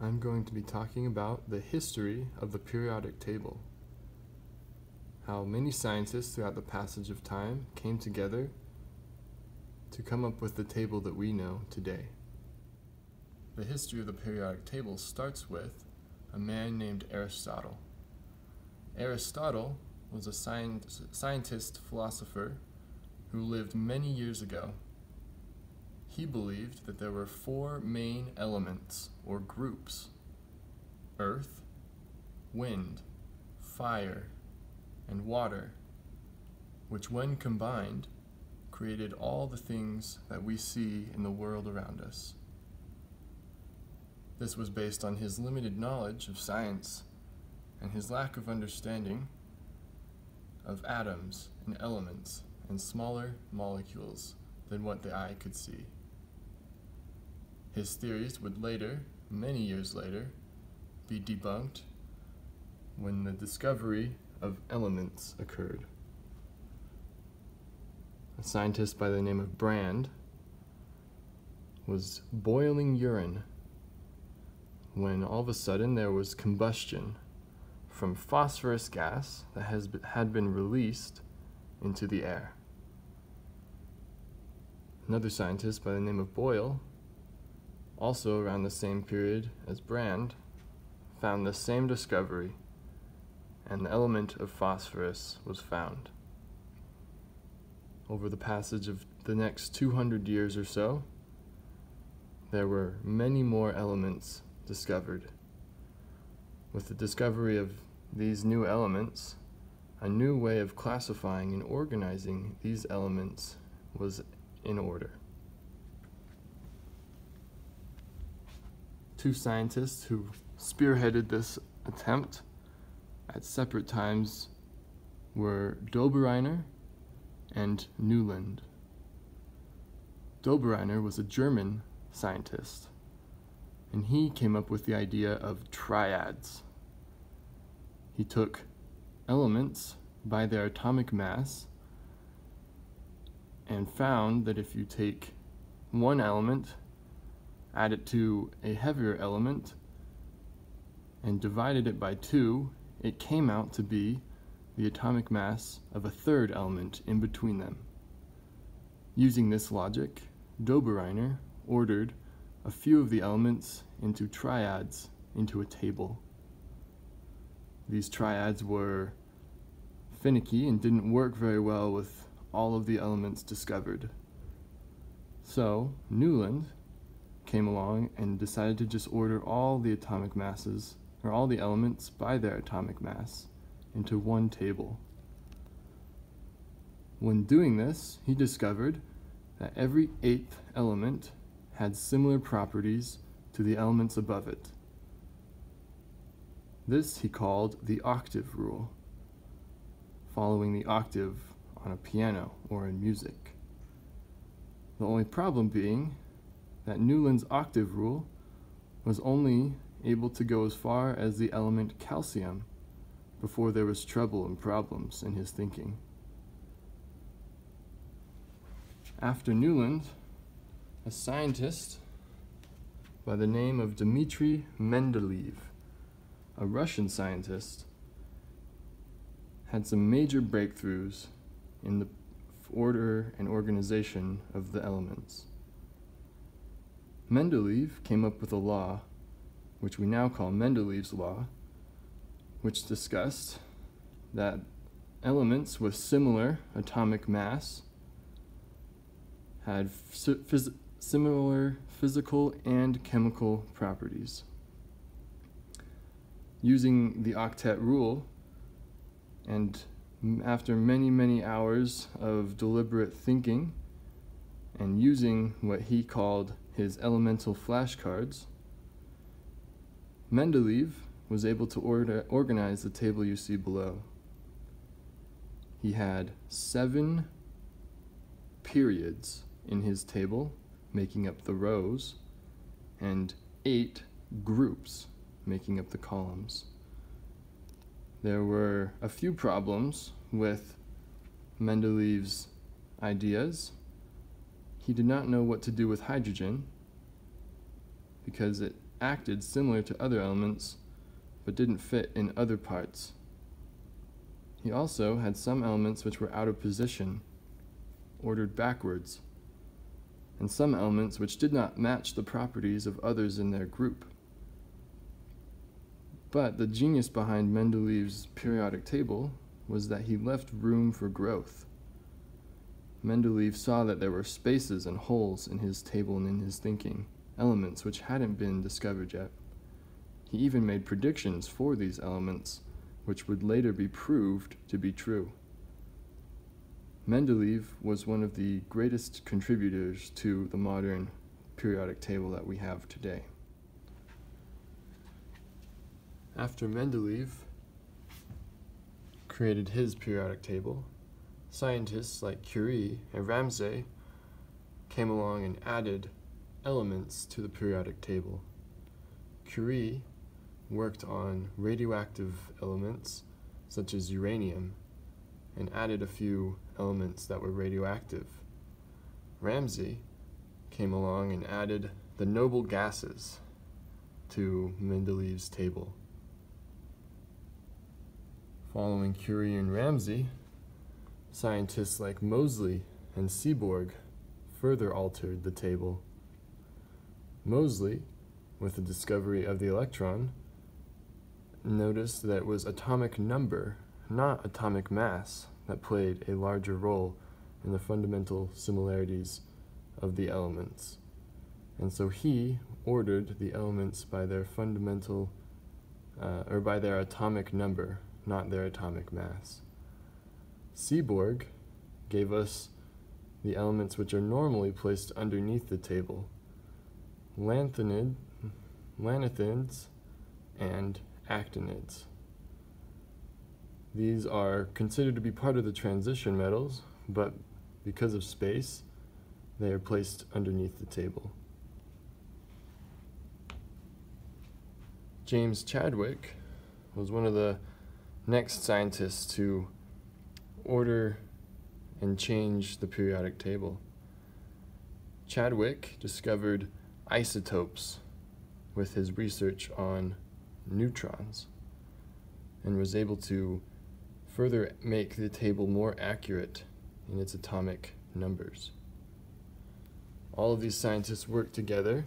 I'm going to be talking about the history of the periodic table. How many scientists throughout the passage of time came together to come up with the table that we know today. The history of the periodic table starts with a man named Aristotle. Aristotle was a scientist philosopher who lived many years ago he believed that there were four main elements or groups earth, wind, fire, and water, which, when combined, created all the things that we see in the world around us. This was based on his limited knowledge of science and his lack of understanding of atoms and elements and smaller molecules than what the eye could see. His theories would later, many years later, be debunked when the discovery of elements occurred. A scientist by the name of Brand was boiling urine when all of a sudden there was combustion from phosphorus gas that has had been released into the air. Another scientist by the name of Boyle also around the same period as Brand, found the same discovery, and the element of phosphorus was found. Over the passage of the next 200 years or so, there were many more elements discovered. With the discovery of these new elements, a new way of classifying and organizing these elements was in order. Two scientists who spearheaded this attempt at separate times were Dobereiner and Newland. Dobereiner was a German scientist, and he came up with the idea of triads. He took elements by their atomic mass and found that if you take one element add it to a heavier element, and divided it by 2, it came out to be the atomic mass of a third element in between them. Using this logic, Dobereiner ordered a few of the elements into triads into a table. These triads were finicky and didn't work very well with all of the elements discovered. So, Newland came along and decided to just order all the atomic masses, or all the elements by their atomic mass, into one table. When doing this, he discovered that every eighth element had similar properties to the elements above it. This he called the octave rule, following the octave on a piano or in music. The only problem being that Newland's octave rule was only able to go as far as the element calcium before there was trouble and problems in his thinking. After Newland, a scientist by the name of Dmitry Mendeleev, a Russian scientist, had some major breakthroughs in the order and organization of the elements. Mendeleev came up with a law, which we now call Mendeleev's law, which discussed that elements with similar atomic mass had phys similar physical and chemical properties. Using the octet rule, and after many, many hours of deliberate thinking and using what he called his elemental flashcards, Mendeleev was able to order, organize the table you see below. He had seven periods in his table, making up the rows, and eight groups, making up the columns. There were a few problems with Mendeleev's ideas he did not know what to do with hydrogen because it acted similar to other elements but didn't fit in other parts. He also had some elements which were out of position, ordered backwards, and some elements which did not match the properties of others in their group. But the genius behind Mendeleev's periodic table was that he left room for growth. Mendeleev saw that there were spaces and holes in his table and in his thinking, elements which hadn't been discovered yet. He even made predictions for these elements, which would later be proved to be true. Mendeleev was one of the greatest contributors to the modern periodic table that we have today. After Mendeleev created his periodic table, scientists like Curie and Ramsay came along and added elements to the periodic table. Curie worked on radioactive elements such as uranium and added a few elements that were radioactive. Ramsay came along and added the noble gases to Mendeleev's table. Following Curie and Ramsay, scientists like Moseley and Seaborg further altered the table. Moseley, with the discovery of the electron, noticed that it was atomic number, not atomic mass, that played a larger role in the fundamental similarities of the elements. And so he ordered the elements by their fundamental, uh, or by their atomic number, not their atomic mass. Seaborg gave us the elements which are normally placed underneath the table lanthanid, lanthanids, and actinids. These are considered to be part of the transition metals, but because of space, they are placed underneath the table. James Chadwick was one of the next scientists to order and change the periodic table. Chadwick discovered isotopes with his research on neutrons and was able to further make the table more accurate in its atomic numbers. All of these scientists worked together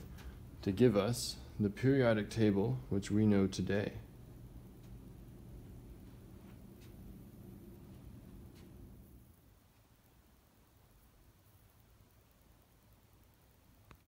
to give us the periodic table which we know today.